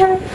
Okay.